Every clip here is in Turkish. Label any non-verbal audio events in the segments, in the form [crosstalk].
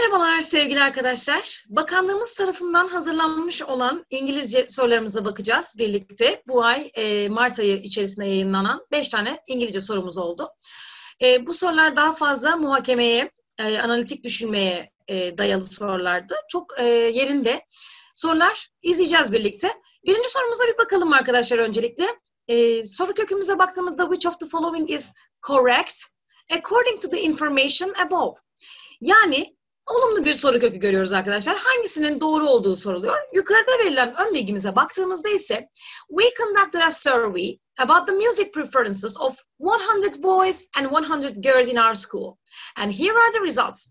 Merhabalar sevgili arkadaşlar. Bakanlığımız tarafından hazırlanmış olan İngilizce sorularımıza bakacağız birlikte. Bu ay e, Mart ayı içerisinde yayınlanan 5 tane İngilizce sorumuz oldu. E, bu sorular daha fazla muhakemeye, e, analitik düşünmeye dayalı sorulardı. Çok yerinde sorular izleyeceğiz birlikte. Birinci sorumuza bir bakalım arkadaşlar öncelikle. Soru kökümüze baktığımızda which of the following is correct according to the information above? Yani olumlu bir soru kökü görüyoruz arkadaşlar. Hangisinin doğru olduğu soruluyor. Yukarıda verilen ön bilgimize baktığımızda ise we conducted a survey about the music preferences of 100 boys and 100 girls in our school. And here are the results.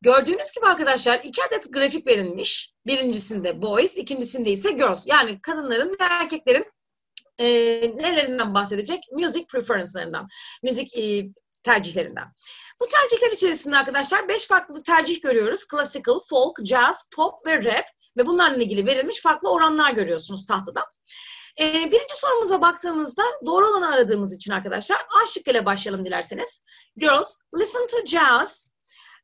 Gördüğünüz gibi arkadaşlar iki adet grafik verilmiş. Birincisinde boys, ikincisinde ise girls. Yani kadınların ve erkeklerin e, nelerinden bahsedecek? Music preference'larından, müzik e, tercihlerinden. Bu tercihler içerisinde arkadaşlar beş farklı tercih görüyoruz. Classical, folk, jazz, pop ve rap ve bunlarla ilgili verilmiş farklı oranlar görüyorsunuz tahtada. Ee, birinci sorumuza baktığımızda doğru olanı aradığımız için arkadaşlar A şıkkıyla başlayalım dilerseniz. Girls listen to jazz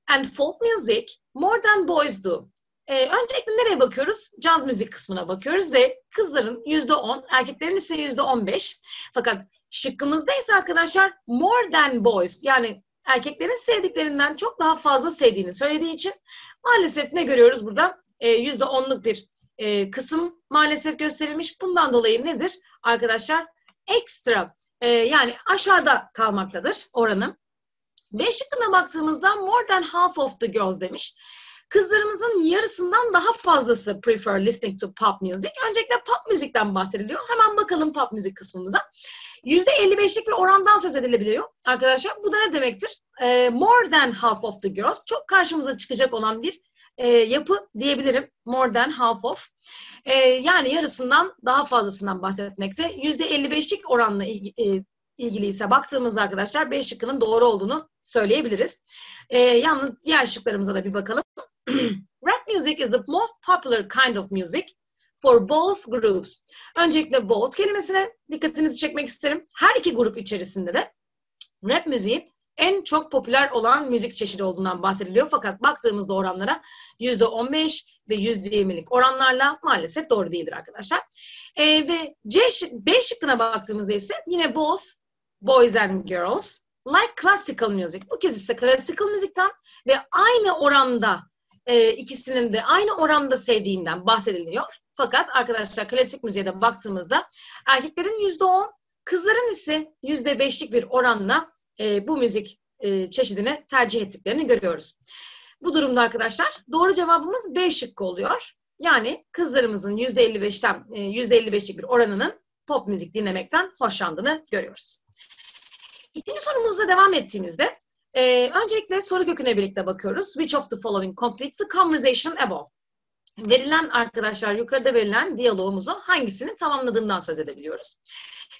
and folk music more than boys do. Ee, öncelikle nereye bakıyoruz? Caz müzik kısmına bakıyoruz ve kızların yüzde on, erkeklerin ise yüzde on beş. Fakat şıkkımızda ise arkadaşlar more than boys yani erkeklerin sevdiklerinden çok daha fazla sevdiğini söylediği için maalesef ne görüyoruz burada? Ee, yüzde onluk bir e, kısım maalesef gösterilmiş. Bundan dolayı nedir arkadaşlar? Ekstra e, yani aşağıda kalmaktadır oranı. B şıkkına baktığımızda more than half of the girls demiş. Kızlarımızın yarısından daha fazlası prefer listening to pop music. Öncelikle pop müzikten bahsediliyor. Hemen bakalım pop müzik kısmımıza. %55'lik bir orandan söz edilebiliyor arkadaşlar. Bu da ne demektir? E, more than half of the girls. Çok karşımıza çıkacak olan bir e, yapı diyebilirim. More than half of. E, yani yarısından daha fazlasından bahsetmekte. %55'lik oranla ilgili, e, ilgili ise baktığımızda arkadaşlar B şıkkının doğru olduğunu söyleyebiliriz. E, yalnız diğer şıklarımıza da bir bakalım. [clears throat] Rap music is the most popular kind of music for both groups. Öncelikle both kelimesine dikkatinizi çekmek isterim. Her iki grup içerisinde de rap müziğin en çok popüler olan müzik çeşidi olduğundan bahsediliyor. Fakat baktığımızda oranlara yüzde 15 ve yüzde 20'lik oranlarla maalesef doğru değildir arkadaşlar. E, ve C, B şıkkına baktığımızda ise yine both boys and girls like classical music. Bu kez ise classical müzikten ve aynı oranda e, ikisinin de aynı oranda sevdiğinden bahsediliyor. Fakat arkadaşlar klasik müziğe de baktığımızda erkeklerin yüzde on, kızların ise yüzde beşlik bir oranla e, bu müzik e, çeşidini tercih ettiklerini görüyoruz. Bu durumda arkadaşlar doğru cevabımız B şıkkı oluyor. Yani kızlarımızın yüzde elli beşten e, bir oranının pop müzik dinlemekten hoşlandığını görüyoruz. İkinci sorumuzla devam ettiğimizde e, öncelikle soru köküne birlikte bakıyoruz. Which of the following completes the conversation above? Verilen arkadaşlar yukarıda verilen diyalogumuzu hangisini tamamladığından söz edebiliyoruz.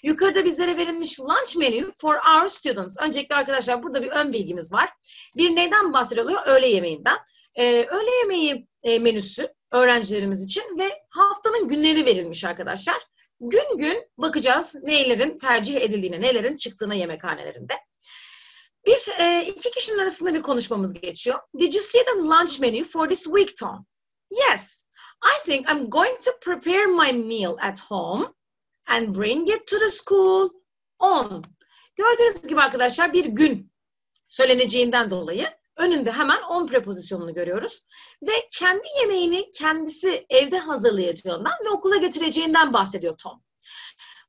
Yukarıda bizlere verilmiş lunch menu for our students. Öncelikle arkadaşlar burada bir ön bilgimiz var. Bir neyden bahsediliyor? Öğle yemeğinden. Ee, öğle yemeği e, menüsü öğrencilerimiz için ve haftanın günleri verilmiş arkadaşlar. Gün gün bakacağız neylerin tercih edildiğine, nelerin çıktığına yemekhanelerinde. Bir, e, iki kişinin arasında bir konuşmamız geçiyor. Did you see the lunch menu for this week, Tom? Yes. I think I'm going to prepare my meal at home and bring it to the school on. Gördüğünüz gibi arkadaşlar bir gün söyleneceğinden dolayı önünde hemen on prepozisyonunu görüyoruz. Ve kendi yemeğini kendisi evde hazırlayacağından ve okula getireceğinden bahsediyor Tom.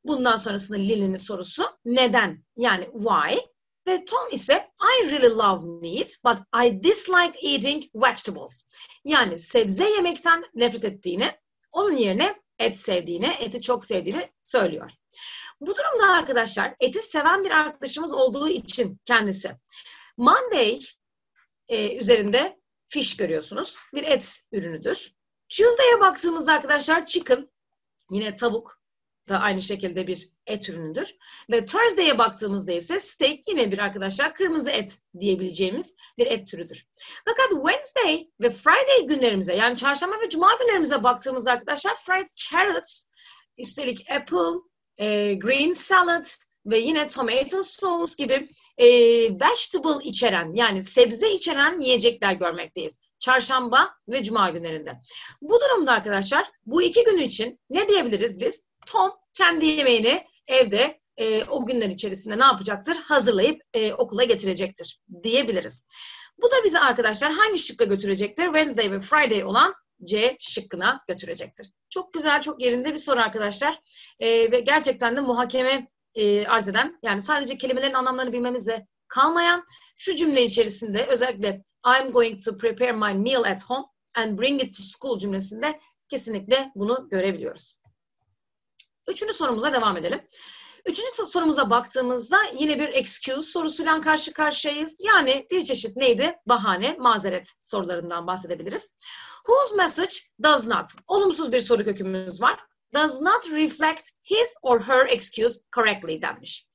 Bundan sonrasında Lily'nin sorusu neden? Yani why? Ve Tom ise I really love meat but I dislike eating vegetables. Yani sebze yemekten nefret ettiğini, onun yerine et sevdiğini, eti çok sevdiğini söylüyor. Bu durumda arkadaşlar eti seven bir arkadaşımız olduğu için kendisi Monday e, üzerinde fish görüyorsunuz. Bir et ürünüdür. Tuesday'e baktığımızda arkadaşlar chicken yine tavuk da aynı şekilde bir et ürünüdür. Ve Thursday'e baktığımızda ise steak yine bir arkadaşlar kırmızı et diyebileceğimiz bir et türüdür. Fakat Wednesday ve Friday günlerimize yani çarşamba ve cuma günlerimize baktığımızda arkadaşlar fried carrots, üstelik apple, e, green salad ve yine tomato sauce gibi e, vegetable içeren yani sebze içeren yiyecekler görmekteyiz. Çarşamba ve cuma günlerinde. Bu durumda arkadaşlar bu iki gün için ne diyebiliriz biz? Tom kendi yemeğini evde e, o günler içerisinde ne yapacaktır? Hazırlayıp e, okula getirecektir diyebiliriz. Bu da bizi arkadaşlar hangi şıkka götürecektir? Wednesday ve Friday olan C şıkkına götürecektir. Çok güzel, çok yerinde bir soru arkadaşlar. E, ve gerçekten de muhakeme e, arz eden, yani sadece kelimelerin anlamlarını bilmemizle kalmayan şu cümle içerisinde özellikle I'm going to prepare my meal at home and bring it to school cümlesinde kesinlikle bunu görebiliyoruz. Üçüncü sorumuza devam edelim. Üçüncü sorumuza baktığımızda yine bir excuse sorusuyla karşı karşıyayız. Yani bir çeşit neydi? Bahane, mazeret sorularından bahsedebiliriz. Whose message does not? Olumsuz bir soru kökümüz var. Does not reflect his or her excuse correctly denmiş.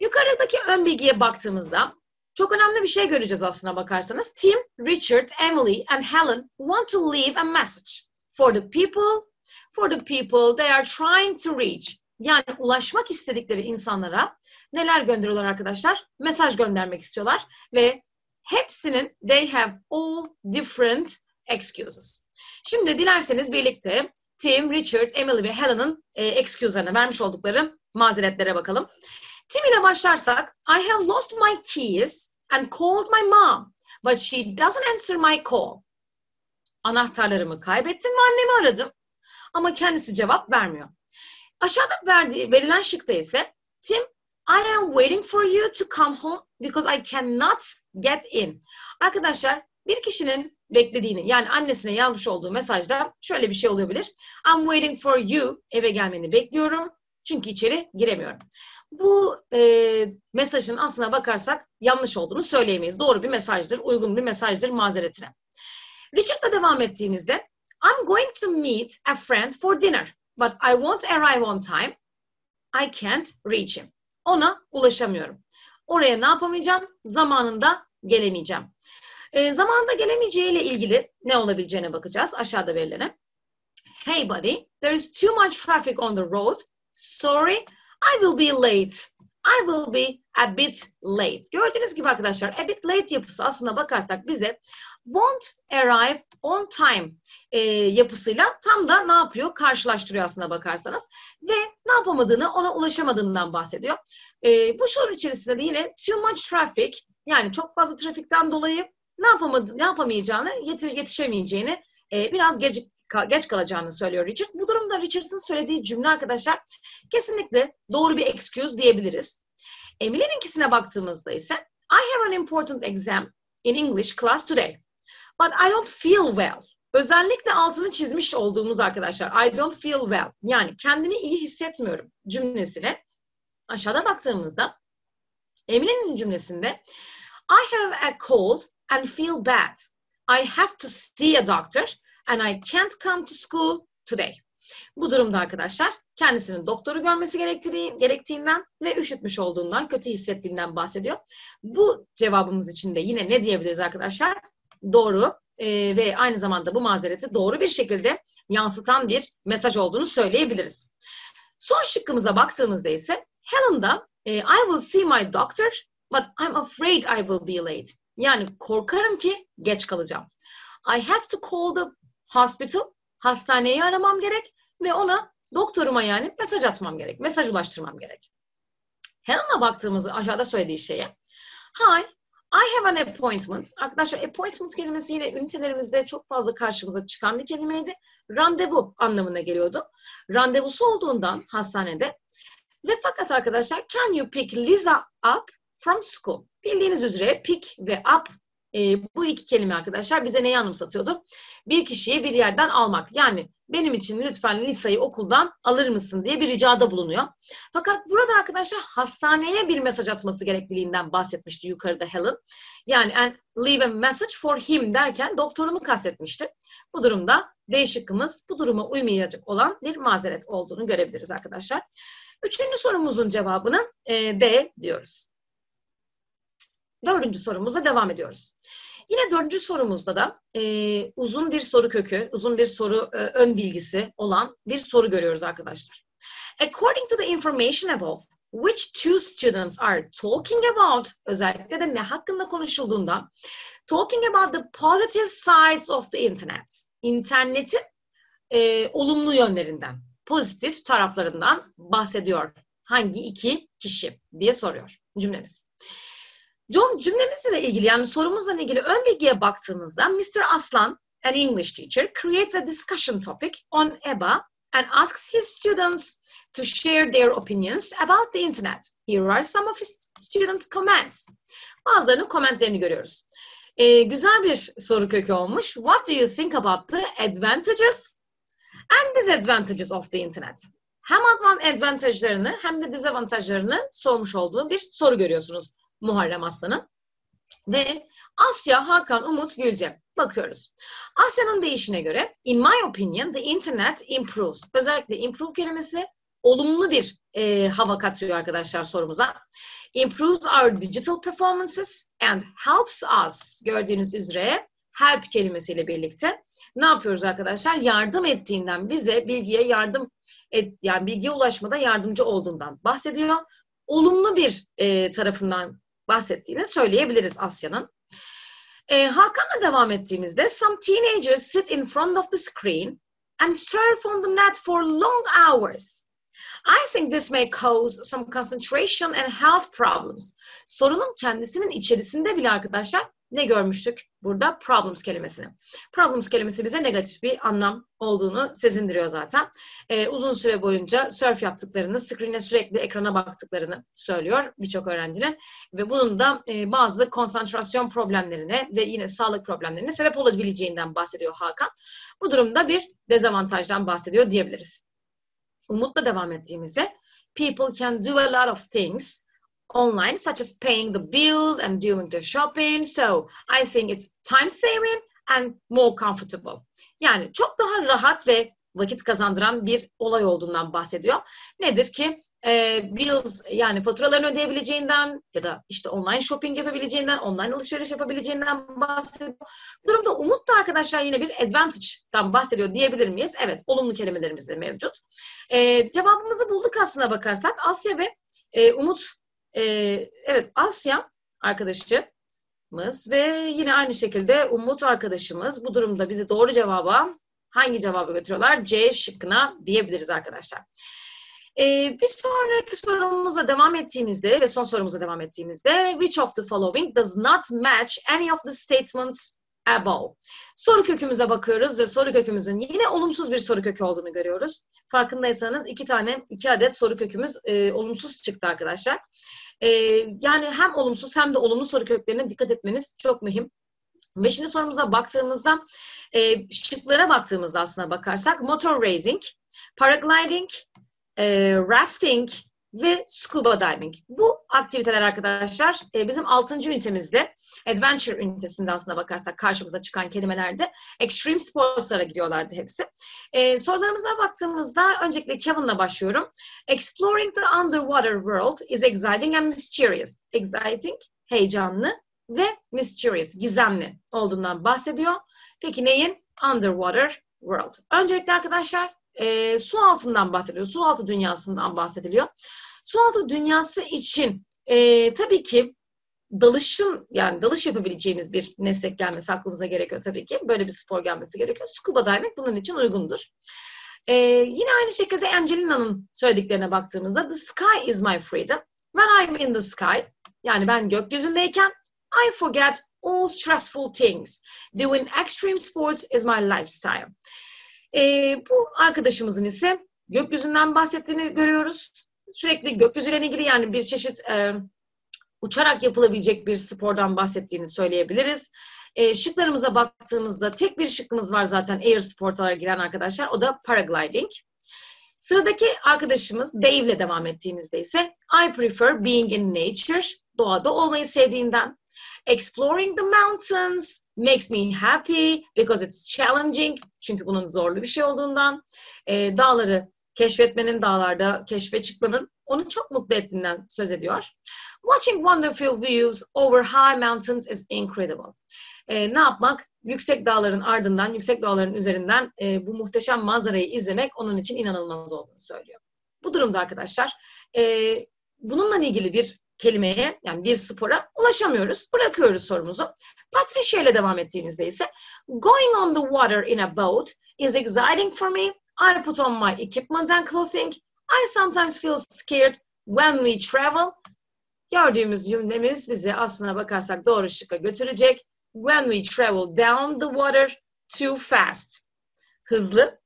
Yukarıdaki ön bilgiye baktığımızda çok önemli bir şey göreceğiz aslına bakarsanız. Tim, Richard, Emily and Helen want to leave a message for the people, for the people they are trying to reach. Yani ulaşmak istedikleri insanlara neler gönderiyorlar arkadaşlar? Mesaj göndermek istiyorlar ve hepsinin they have all different excuses. Şimdi dilerseniz birlikte Tim, Richard, Emily ve Helen'ın e, excuse'larını vermiş oldukları mazeretlere bakalım. Tim ile başlarsak I have lost my keys and called my mom but she doesn't answer my call. Anahtarlarımı kaybettim ve annemi aradım ama kendisi cevap vermiyor. Aşağıda verdiği, verilen şıkta ise Tim, I am waiting for you to come home because I cannot get in. Arkadaşlar bir kişinin beklediğini yani annesine yazmış olduğu mesajda şöyle bir şey olabilir. I'm waiting for you eve gelmeni bekliyorum çünkü içeri giremiyorum. Bu e, mesajın aslına bakarsak yanlış olduğunu söyleyemeyiz. Doğru bir mesajdır, uygun bir mesajdır mazeretine. Richard'la devam ettiğinizde I'm going to meet a friend for dinner but I won't arrive on time. I can't reach him. Ona ulaşamıyorum. Oraya ne yapamayacağım? Zamanında gelemeyeceğim. E, zamanında gelemeyeceğiyle ilgili ne olabileceğine bakacağız aşağıda verilene. Hey buddy, there is too much traffic on the road. Sorry, I will be late. I will be a bit late. Gördüğünüz gibi arkadaşlar a bit late yapısı aslında bakarsak bize won't arrive on time e, yapısıyla tam da ne yapıyor? Karşılaştırıyor aslında bakarsanız. Ve ne yapamadığını, ona ulaşamadığından bahsediyor. E, bu soru içerisinde de yine too much traffic yani çok fazla trafikten dolayı ne yapamadı, ne yapamayacağını, yetiş, yetişemeyeceğini, e, biraz geç, geç kalacağını söylüyor Richard. Bu durumda Richard'ın söylediği cümle arkadaşlar kesinlikle doğru bir excuse diyebiliriz. Emily'ninkisine baktığımızda ise I have an important exam in English class today. But I don't feel well. Özellikle altını çizmiş olduğumuz arkadaşlar I don't feel well yani kendimi iyi hissetmiyorum cümlesine aşağıda baktığımızda Emily'nin cümlesinde I have a cold and feel bad. I have to see a doctor and I can't come to school today. Bu durumda arkadaşlar kendisinin doktoru görmesi gerektiği, gerektiğinden ve üşütmüş olduğundan, kötü hissettiğinden bahsediyor. Bu cevabımız için de yine ne diyebiliriz arkadaşlar? Doğru e, ve aynı zamanda bu mazereti doğru bir şekilde yansıtan bir mesaj olduğunu söyleyebiliriz. Son şıkkımıza baktığımızda ise Helen'da e, I will see my doctor but I'm afraid I will be late. Yani korkarım ki geç kalacağım. I have to call the hospital. Hastaneyi aramam gerek ve ona doktoruma yani mesaj atmam gerek. Mesaj ulaştırmam gerek. Helen'a baktığımızda aşağıda söylediği şeye Hi, I have an appointment. Arkadaşlar appointment kelimesi yine ünitelerimizde çok fazla karşımıza çıkan bir kelimeydi. Randevu anlamına geliyordu. Randevusu olduğundan hastanede ve fakat arkadaşlar can you pick Lisa up from school? Bildiğiniz üzere pick ve up e, bu iki kelime arkadaşlar bize neyi anımsatıyordu? Bir kişiyi bir yerden almak. Yani benim için lütfen Lisa'yı okuldan alır mısın diye bir ricada bulunuyor. Fakat burada arkadaşlar hastaneye bir mesaj atması gerekliliğinden bahsetmişti yukarıda Helen. Yani and leave a message for him derken doktorunu kastetmişti. Bu durumda D şıkkımız bu duruma uymayacak olan bir mazeret olduğunu görebiliriz arkadaşlar. Üçüncü sorumuzun cevabını e, D diyoruz. Dördüncü sorumuza devam ediyoruz. Yine dördüncü sorumuzda da e, uzun bir soru kökü, uzun bir soru e, ön bilgisi olan bir soru görüyoruz arkadaşlar. According to the information above, which two students are talking about, özellikle de ne hakkında konuşulduğunda, talking about the positive sides of the internet. İnternetin e, olumlu yönlerinden, pozitif taraflarından bahsediyor. Hangi iki kişi diye soruyor cümlemiz. Cümlemizle ilgili yani sorumuzla ilgili ön bilgiye baktığımızda Mr. Aslan, an English teacher, creates a discussion topic on EBA and asks his students to share their opinions about the internet. Here are some of his students' comments. Bazılarının komentlerini görüyoruz. Ee, güzel bir soru kökü olmuş. What do you think about the advantages and disadvantages of the internet? Hem advantajlarını hem de dezavantajlarını sormuş olduğu bir soru görüyorsunuz Muharrem Aslan'ın. Ve Asya, Hakan, Umut, Gülce. Bakıyoruz. Asya'nın deyişine göre, in my opinion, the internet improves. Özellikle improve kelimesi olumlu bir e, hava katıyor arkadaşlar sorumuza. Improves our digital performances and helps us. Gördüğünüz üzere help kelimesiyle birlikte ne yapıyoruz arkadaşlar? Yardım ettiğinden bize bilgiye yardım et, yani bilgiye ulaşmada yardımcı olduğundan bahsediyor. Olumlu bir e, tarafından bahsettiğini söyleyebiliriz Asya'nın. E, Hakan'la devam ettiğimizde some teenagers sit in front of the screen and surf on the net for long hours. I think this may cause some concentration and health problems. Sorunun kendisinin içerisinde bile arkadaşlar ne görmüştük burada? Problems kelimesini. Problems kelimesi bize negatif bir anlam olduğunu sezindiriyor zaten. Ee, uzun süre boyunca surf yaptıklarını, screen'e sürekli ekrana baktıklarını söylüyor birçok öğrencinin. Ve bunun da e, bazı konsantrasyon problemlerine ve yine sağlık problemlerine sebep olabileceğinden bahsediyor Hakan. Bu durumda bir dezavantajdan bahsediyor diyebiliriz. Umut'la devam ettiğimizde people can do a lot of things online, such as paying the bills and doing the shopping. So I think it's time saving and more comfortable. Yani çok daha rahat ve vakit kazandıran bir olay olduğundan bahsediyor. Nedir ki? E, bills yani faturalarını ödeyebileceğinden ya da işte online shopping yapabileceğinden, online alışveriş yapabileceğinden bahsediyor. Durumda Umut da arkadaşlar yine bir advantage'dan bahsediyor diyebilir miyiz? Evet, olumlu kelimelerimiz de mevcut. E, cevabımızı bulduk aslına bakarsak. Asya ve e, Umut e, evet Asya arkadaşımız ve yine aynı şekilde Umut arkadaşımız bu durumda bizi doğru cevaba hangi cevabı götürüyorlar? C şıkkına diyebiliriz arkadaşlar. Ee, bir sonraki sorumuza devam ettiğimizde ve son sorumuza devam ettiğimizde which of the following does not match any of the statements above. Soru kökümüze bakıyoruz ve soru kökümüzün yine olumsuz bir soru kökü olduğunu görüyoruz. Farkındaysanız iki tane, iki adet soru kökümüz e, olumsuz çıktı arkadaşlar. E, yani hem olumsuz hem de olumlu soru köklerine dikkat etmeniz çok mühim. Ve şimdi sorumuza baktığımızda, e, şıklara baktığımızda aslına bakarsak motor racing, paragliding, e, rafting ve scuba diving. Bu aktiviteler arkadaşlar e, bizim 6. ünitemizde adventure ünitesinde aslında bakarsak karşımıza çıkan kelimelerde extreme sportslara gidiyorlardı hepsi. E, sorularımıza baktığımızda öncelikle Kevin'la başlıyorum. Exploring the underwater world is exciting and mysterious. Exciting, heyecanlı ve mysterious, gizemli olduğundan bahsediyor. Peki neyin? Underwater world. Öncelikle arkadaşlar e, su altından bahsediliyor. Su altı dünyasından bahsediliyor. Su altı dünyası için e, tabii ki dalışın yani dalış yapabileceğimiz bir meslek gelmesi aklımıza gerekiyor tabii ki. Böyle bir spor gelmesi gerekiyor. Scuba diving bunun için uygundur. Ee, yine aynı şekilde Angelina'nın söylediklerine baktığımızda the sky is my freedom. When I'm in the sky yani ben gökyüzündeyken I forget all stressful things. Doing extreme sports is my lifestyle. E, bu arkadaşımızın ise gökyüzünden bahsettiğini görüyoruz. Sürekli gökyüzüyle ilgili yani bir çeşit e, uçarak yapılabilecek bir spordan bahsettiğini söyleyebiliriz. E, şıklarımıza baktığımızda tek bir şıkkımız var zaten air sportlara giren arkadaşlar. O da paragliding. Sıradaki arkadaşımız Dave ile devam ettiğimizde ise I prefer being in nature. Doğada olmayı sevdiğinden. Exploring the mountains makes me happy because it's challenging. Çünkü bunun zorlu bir şey olduğundan. E, dağları keşfetmenin, dağlarda keşfe çıkmanın onu çok mutlu ettiğinden söz ediyor. Watching wonderful views over high mountains is incredible. E, ne yapmak? Yüksek dağların ardından, yüksek dağların üzerinden e, bu muhteşem manzarayı izlemek onun için inanılmaz olduğunu söylüyor. Bu durumda arkadaşlar e, bununla ilgili bir kelimeye yani bir spora ulaşamıyoruz. Bırakıyoruz sorumuzu. Patricia ile devam ettiğimizde ise Going on the water in a boat is exciting for me. I put on my equipment and clothing. I sometimes feel scared when we travel. Gördüğümüz cümlemiz bizi aslına bakarsak doğru şıkka götürecek. When we travel down the water too fast. Hızlı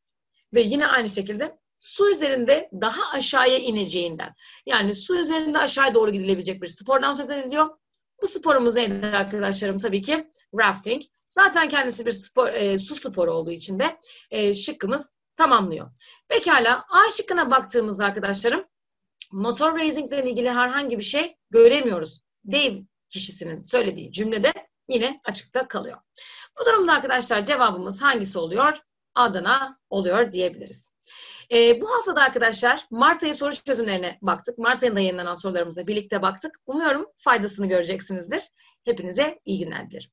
ve yine aynı şekilde su üzerinde daha aşağıya ineceğinden. Yani su üzerinde aşağıya doğru gidilebilecek bir spordan söz ediliyor. Bu sporumuz neydi arkadaşlarım? Tabii ki rafting. Zaten kendisi bir spor, e, su sporu olduğu için de e, şıkkımız tamamlıyor. Pekala A şıkkına baktığımızda arkadaşlarım motor racing ile ilgili herhangi bir şey göremiyoruz. Dave kişisinin söylediği cümlede yine açıkta kalıyor. Bu durumda arkadaşlar cevabımız hangisi oluyor? Adana oluyor diyebiliriz. E, bu haftada arkadaşlar Mart ayı soru çözümlerine baktık. Mart ayında yayınlanan sorularımızla birlikte baktık. Umuyorum faydasını göreceksinizdir. Hepinize iyi günler dilerim.